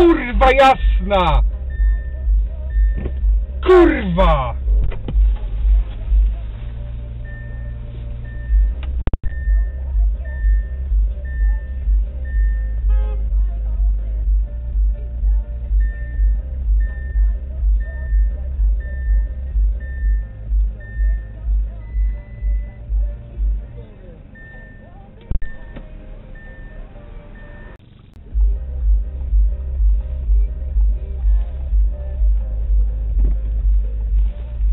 Kurwa jasna! Kurwa!